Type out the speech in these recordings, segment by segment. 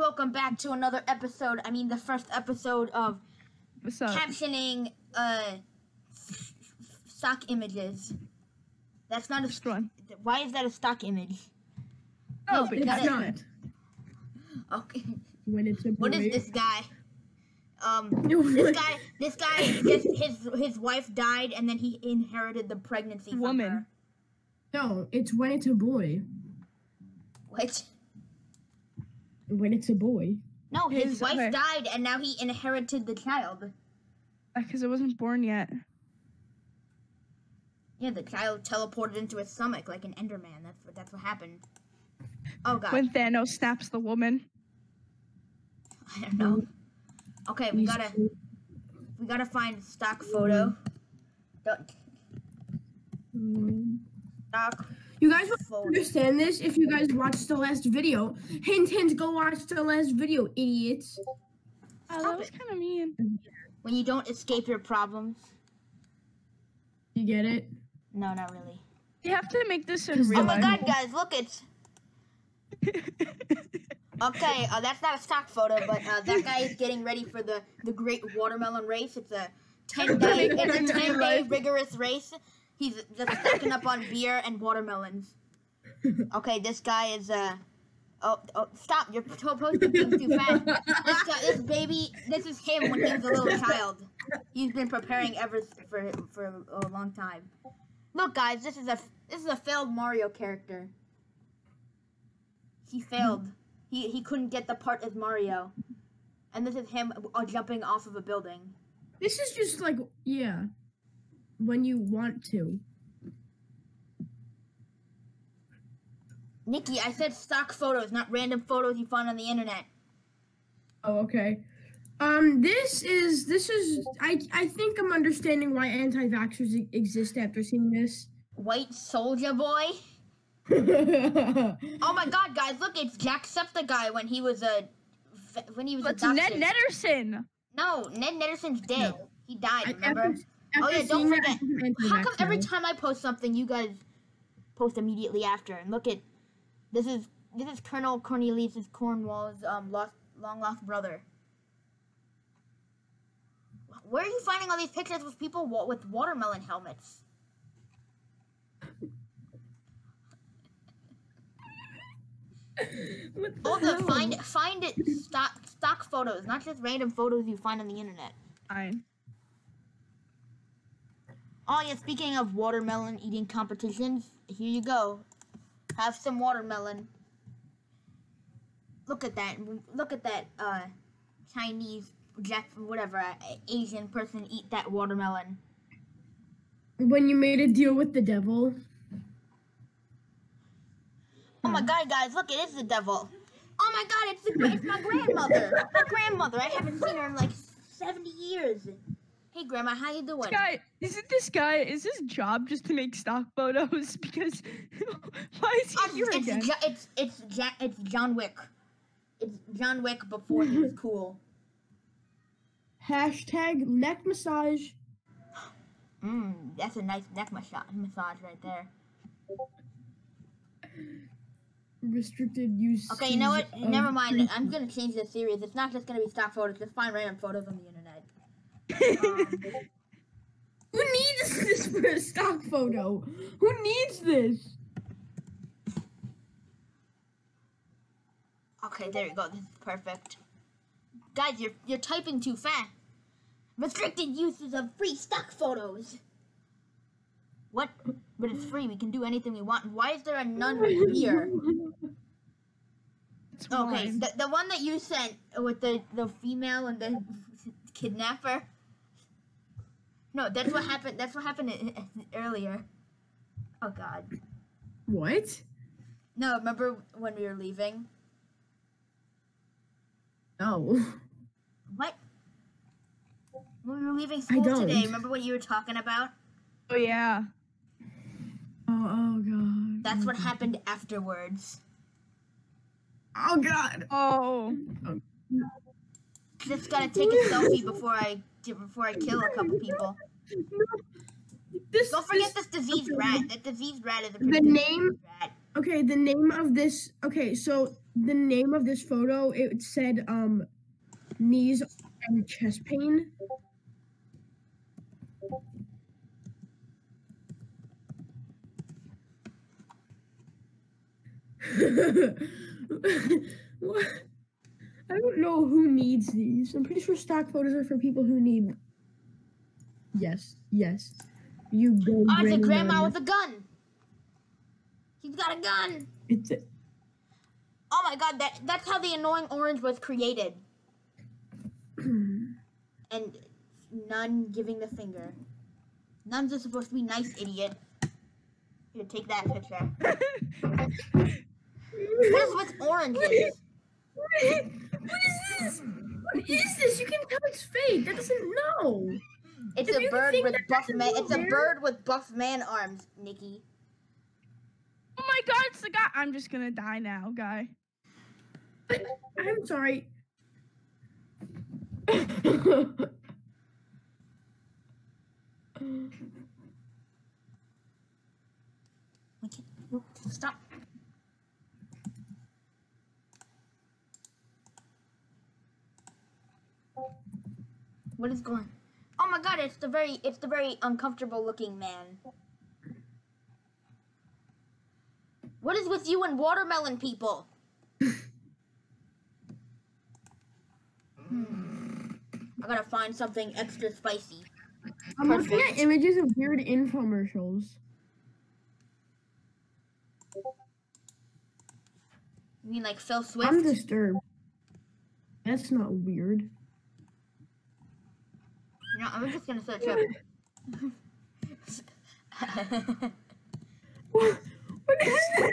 Welcome back to another episode. I mean, the first episode of captioning uh stock images. That's not a. First one. Why is that a stock image? Oh, No, but we it's gotta- not. Okay. when it's a boy. What is this guy? Um, this guy, this guy, just his his wife died, and then he inherited the pregnancy. from Woman. her. No, it's when it's a boy. What? When it's a boy. No, his, His- wife okay. died, and now he inherited the child. Because it wasn't born yet. Yeah, the child teleported into his stomach like an Enderman. That's what that's what happened. Oh god, When Thanos snaps the woman. I don't know. Okay, we gotta we gotta find stock photo. Don't Um, stock You guys will understand this if you guys watched the last video. Hint, hint, go watch the last video, idiots. Oh, that was kind of mean. When you don't escape your problems. You get it? No, not really. You have to make this in Cause real Oh my life. god, guys, look it's okay. Uh, that's not a stock photo, but uh, that guy is getting ready for the the Great Watermelon Race. It's a ten day, it's a ten day rigorous race. He's just stacking up on beer and watermelons. Okay, this guy is uh. Oh, oh, stop! You're po- posting things too fast. This guy, this baby, this is him when he was a little child. He's been preparing ever for for a long time. Look, guys, this is a this is a failed Mario character. He failed. He he couldn't get the part as Mario, and this is him uh, jumping off of a building. This is just like, yeah. When you want to. Nikki, I said stock photos, not random photos you find on the internet. Oh, okay. Um, this is this is I I think I'm understanding why anti-vaxxers e- exist after seeing this. White Soldier Boy. oh my God, guys, look, it's Jacksepticeye when he was a when he was That's Ned adopted. Nederson. No, Ned Nederson's dead. No. He died. I- Remember? After- Oh yeah, don't forget. I think I'm How come every time I post something, you guys post immediately after? And look at this is this is Colonel Cornelius Cornwall's um lost long lost brother. Where are you finding all these pictures with people wa- with watermelon helmets? What the Also, hell? find find it stock stock photos, not just random photos you find on the internet. Fine. Oh yeah, speaking of watermelon eating competitions, here you go. Have some watermelon. Look at that. Look at that uh Chinese Jack whatever uh, Asian person eat that watermelon. when you made a deal with the devil. Oh my god, guys, look, it is the devil. Oh my god, it's the it's my grandmother. My grandmother. I haven't seen her in like 70 years. Hey grandma, how you doing? This guy, isn't this guy, is his job just to make stock photos? Because, why is he um, here it's, again? Jo- it's it's Ja- it's John Wick. It's John Wick before he was cool. Hashtag neck massage. Mmm, that's a nice neck massage, massage right there. Restricted use. Okay, you know what? Never mind. I'm gonna change the series. It's not just gonna be stock photos. Just find random photos on the internet. Who needs this for a stock photo? Who needs this? Okay, there you go. This is perfect. Guys, you're you're typing too fast. Restricted uses of free stock photos. What? But it's free. We can do anything we want. Why is there a nun here? Okay, the, the one that you sent with the, the female and the kidnapper. No, that's what happened. That's what happened i- i- earlier. Oh God. What? No, remember when we were leaving? No. What? When we were leaving school don't. today, remember what you were talking about? Oh, yeah. Oh, oh god. That's what oh, happened afterwards. Oh god. Oh. oh. Just gotta take a selfie before I before I kill a couple people. This, Don't forget this, this diseased rat. That diseased rat is a The name- rat. Okay, the name of this. Okay, so the name of this photo, it said um knees and chest pain. what? Don't know who needs these. I'm pretty sure stock photos are for people who need. Yes, yes. You go. Oh, it's a grandma with a gun. He's got a gun. It's a, Oh my god, that that's how the annoying orange was created. and nun giving the finger. Nuns are supposed to be nice, idiot. Here, take that picture. What is with oranges? what is this? What is this? You can tell it's fake. That doesn't know. It's If a bird with buff man. It's a bird with buff man arms, Nikki. Oh my god, it's the guy. I'm just gonna die now, guy. But I'm sorry. We can, no, stop. What is going? Oh my god! It's the very, it's the very uncomfortable looking man. What is with you and watermelon people? Hmm. I gotta find something extra spicy. I'm looking at images of weird infomercials. You mean like Phil Swift? I'm disturbed. That's not weird. No, I'm just gonna search up. What, what is that?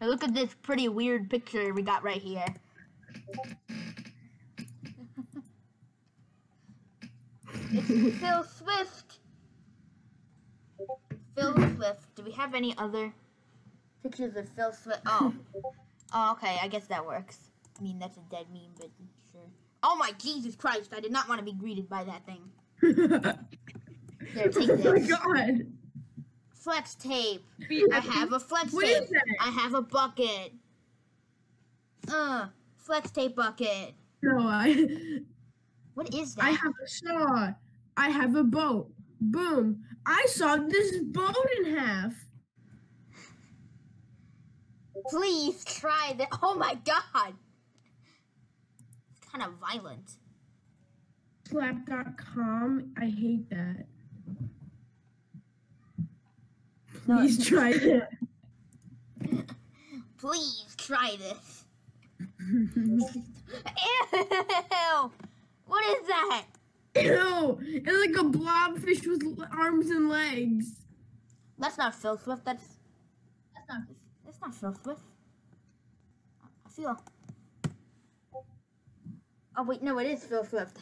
Now look at this pretty weird picture we got right here. it's Phil Swift. Phil Swift. Do we have any other pictures of Phil Swift? Oh. Oh, okay. I guess that works. I mean, that's a dead meme, but sure. Oh my Jesus Christ! I did not want to be greeted by that thing. Here, take oh my god. Flex tape. I have a flex What tape. is that? I have a bucket. Uh, flex tape bucket. No, I What is that? I have a saw. I have a boat. Boom. I saw this boat in half. Please try that. Oh my god. It's kind of violent. Slap.com. I hate that. Please try it. Please try this. Ew! What is that? Ew! It's like a blobfish with arms and legs. That's not Phil Swift. That's that's not that's not Phil Swift. I feel. Oh wait, no, it is Phil Swift.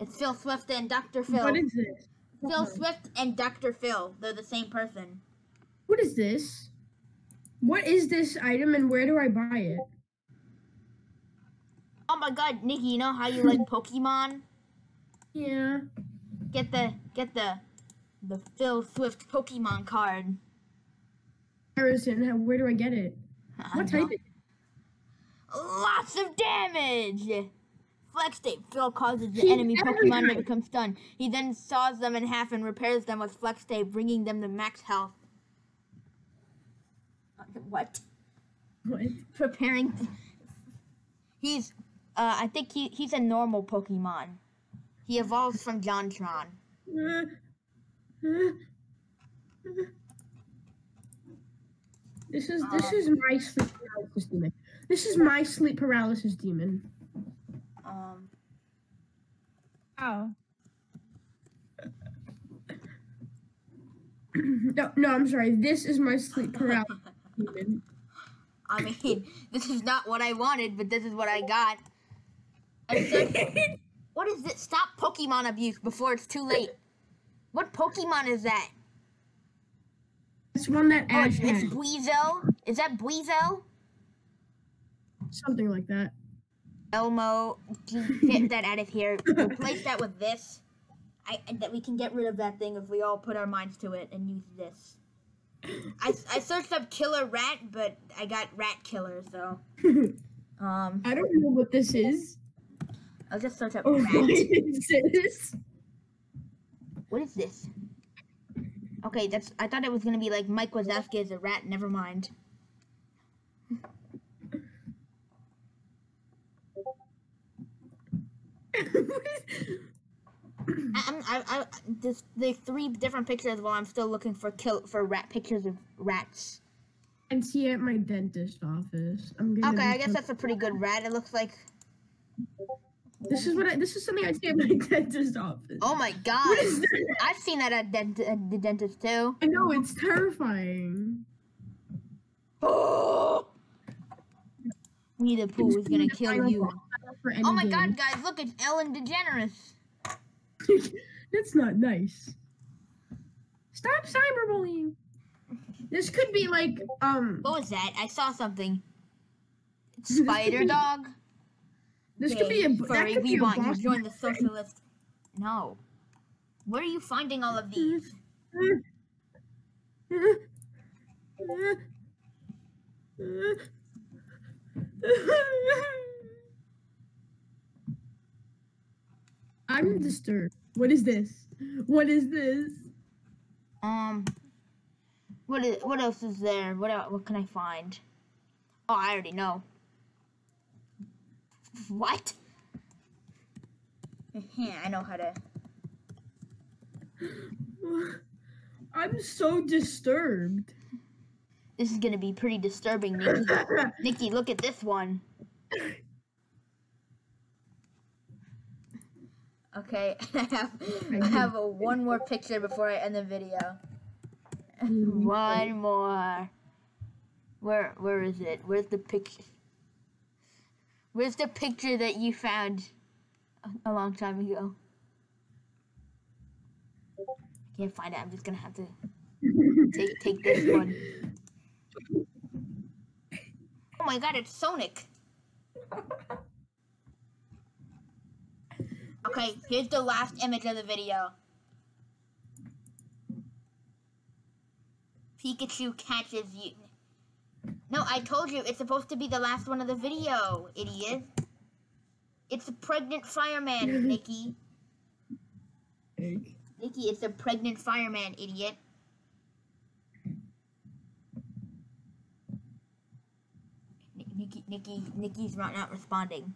It's Phil Swift and Dr. Phil. What is this? Phil Swift and Dr. Phil. They're the same person. What is this? What is this item and where do I buy it? Oh my god, Nikki, you know how you like Pokemon? Yeah. Get the get the the Phil Swift Pokemon card. Where do I get it? I What type? Is Lots of damage! Flex tape. Phil causes the He's enemy Pokemon to become stunned. He then saws them in half and repairs them with flex tape, bringing them to max health. What? What? Preparing. He's, uh, I think he, he's a normal Pokemon. He evolves from Jontron. Uh, uh, uh, This is this is my sleep paralysis demon. This is my sleep paralysis demon. Um, Oh. no, no, I'm sorry. This is my sleep paralysis demon. I mean, this is not what I wanted, but this is what I got. What is this? Stop Pokemon abuse before it's too late. What Pokemon is that? It's one that Oh, Ash it's, had. Buizel? Is that Buizel? Something like that. Elmo, get that out of here. Replace that with this. I that we can get rid of that thing if we all put our minds to it and use this. I, I searched up killer rat, but I got rat killer, so um I don't know what this is. I'll just search up Or rat. what is this? What is this? Okay, that's I thought it was gonna be like Mike Wazowski as a rat, never mind. I'm I, I this there's three different pictures while I'm still looking for kill for rat pictures of rats. and see at my dentist office. I'm gonna. Okay, I guess that's a pretty good rat. It looks like This is what I. This is something I see at my dentist office. oh my god. What is that? I've seen that at, dent- at the dentist too. I know it's terrifying. Oh. Winnie the Pooh is gonna kill you. Oh my god, guys, look, it's Ellen DeGeneres. That's not nice. Stop cyberbullying. This could be like um. What was that? I saw something. Spider dog. This could be a. Okay, that furry. could We be a want boss to join the socialist. No. Where are you finding all of these? I'm disturbed. What is this? What is this? Um. What is? What else is there? What What can I find? Oh, I already know. What? Yeah, I know how to. I'm so disturbed. This is gonna be pretty disturbing, Nikki. Nikki, look at this one. Okay, I have I have a one more picture before I end the video. one more. Where where is it? Where's the picture? Where's the picture that you found a, long time ago? I can't find it. I'm just gonna have to take take this one. Oh my god, it's Sonic. Okay, here's the last image of the video. Pikachu catches you. No, I told you it's supposed to be the last one of the video, idiot. It's a pregnant fireman, Nikki. Nikki, it's a pregnant fireman, idiot. Nikki, Nikki, Nikki's not, not responding.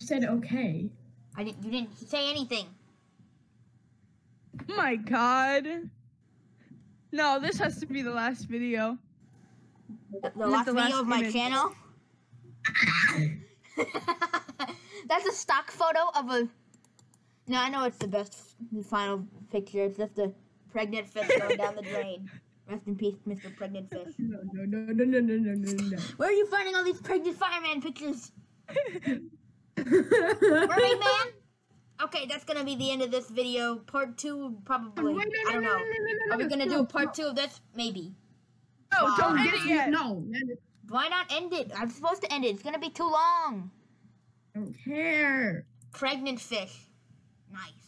said okay. I didn't. You didn't say anything. Oh my god. No, this has to be the last video the, the last, the last video of my image. channel. That's a stock photo of a. No, I know it's the best final picture. It's just a pregnant fish going down the drain. Rest in peace, Mr. Pregnant Fish. No, no, no, no, no, no, no, no. Where are you finding all these pregnant fireman pictures? Mermaid Man? Okay, that's gonna be the end of this video. Part two, probably. I don't know. Are we gonna do part two of this? Maybe. No, Wow. don't end it yet. No, Why not end it? I'm supposed to end it. It's gonna be too long. I don't care. Pregnant fish. Nice.